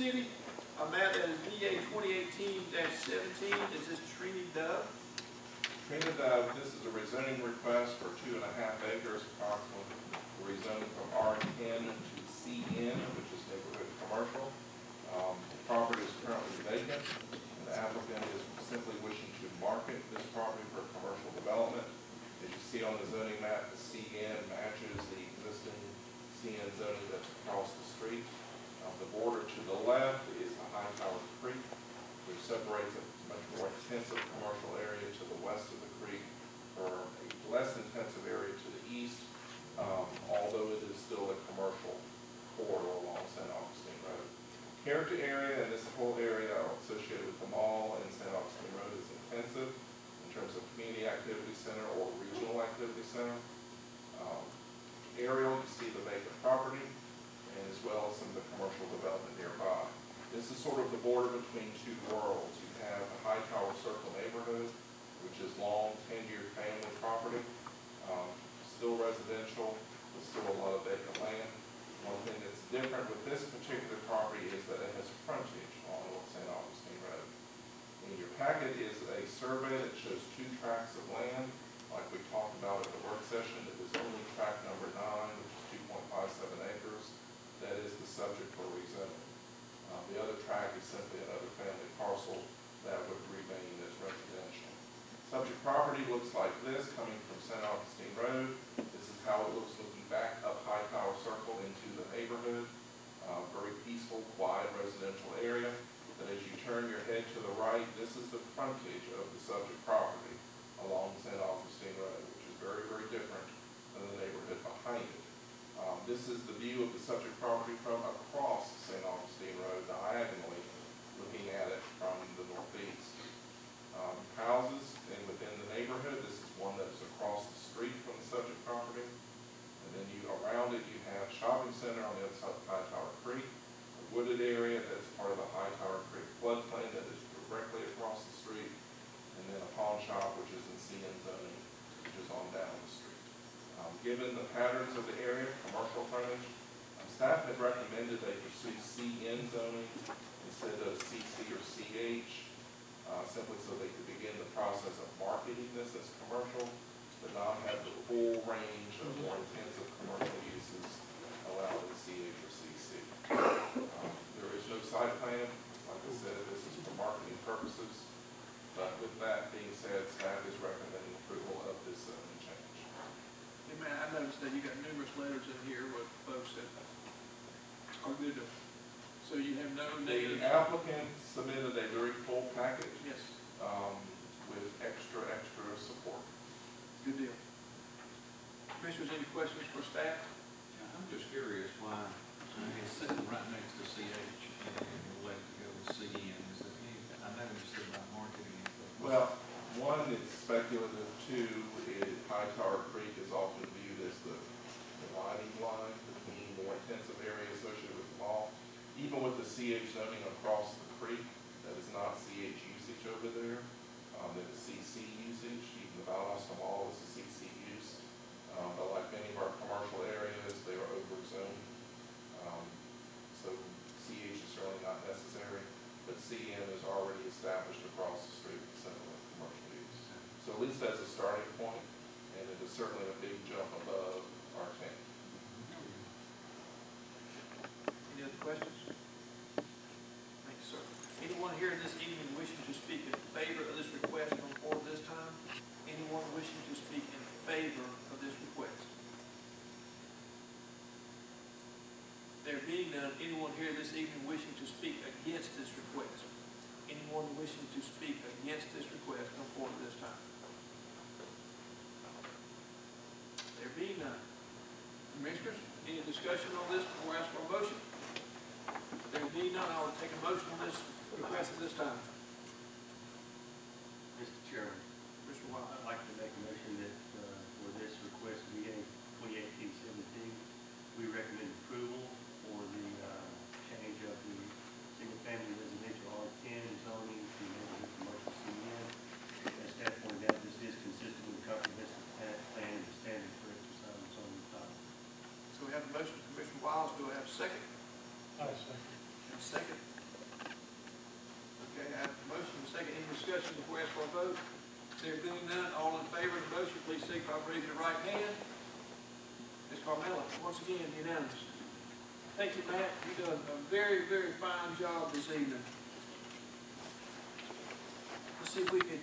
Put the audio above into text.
City, a map that is eighteen seventeen, is this Treina Dove? Treina Dove, this is a rezoning request for two and a half acres, approximately rezoning from R ten to CN, which is neighborhood commercial. Um, the property is currently vacant, and the applicant is simply wishing to market this property for commercial development. As you see on the zoning map, the CN matches the existing CN zoning that's across the street. Uh, the border to the left is the High Tower Creek, which separates a much more intensive commercial area to the west of the creek for a less intensive area to the east, um, although it is still a commercial corridor along St. Augustine Road. Character area, and this whole area associated with the mall and St. Augustine Road is intensive in terms of community activity center or regional activity center. Um, Aerial, you see the vacant property, and as well as some of the commercial development nearby. This is sort of the border between two worlds. You have the High Tower Circle neighborhood, which is long ten-year family property, um, still residential, but still a lot of vacant land. One thing that's different with this particular property is that it has frontage on St. Augustine Road. In your packet is a survey that shows two tracts of land, like we talked about at the work session, it was only tract number nine, which is two point five seven acres, that is the subject for rezoning. Uh, the other tract is simply another family parcel that would remain as residential. Subject property looks like this, coming from St. Augustine Road. This is how it looks looking back up High Tower Circle into the neighborhood. Uh, very peaceful, quiet residential area. But as you turn your head to the right, this is the frontage of the subject property along St. Augustine Road, which is very, very different than the neighborhood behind it. Um, this is the view of the subject property from across St. Augustine Road diagonally, looking at it from the northeast. Um, houses and within the neighborhood, this is one that's across the street from the subject property. And then you, around it, you have shopping center on the other side of High Tower Creek, a wooded area that's part of the High Tower Creek floodplain that is directly across the street. And then a pawn shop, which is in CN zoning, which is on down the street. Um, given the patterns of the area, commercial frontage, um, staff had recommended they pursue CN zoning instead of CC or CH, uh, simply so they could begin the process of marketing this as commercial, but not have the full range of more intensive commercial uses allowed in CH or CC. Um, There is no site plan, like I said, this is for marketing purposes, but with that being said, staff is recommending approval of this zoning change. Hey, man, I noticed that you got numerous letters in here with folks that are good to, so you have no The applicant submitted a very full package, Yes, um, with extra, extra support. good deal. Commissioners, any questions for staff? I'm just curious why it's sitting right next to CH and you're let to go with CN. Is it any, I know you said about marketing. Well, it's speculative, two, it, High Tower Creek is often viewed as the dividing line between more intensive areas associated with the mall. Even with the CH zoning across the creek, that is not CH usage over there, um, that is CC usage, even the Valdosta Mall is a CC use. Um, but like many of our commercial areas, they are overzoned. Um, so CH is certainly not necessary, but CN is already established across the street with similar commercial use. So at least that's a starting point, and it is certainly a big jump above R ten. Any other questions? Thank you, sir. Anyone here this evening wishing to speak in favor of this request board this time? Anyone wishing to speak in favor of this request? There being none, anyone here this evening wishing to speak against this request? Anyone wishing to speak against this request come forward at this time? There being none. Commissioners, any discussion on this before I ask for a motion? There being none, I will take a motion on this request at this time. Mr. Chairman, motion from Commissioner Wiles. Do I have a second? I second. A second. Okay, I have a motion and a second. Any discussion before I ask for a vote? There being none, all in favor of the motion, please signify by raising your right hand. Ms. Carmella, once again, unanimous. Thank you, Matt. You've done a very, very fine job this evening. Let's see if we can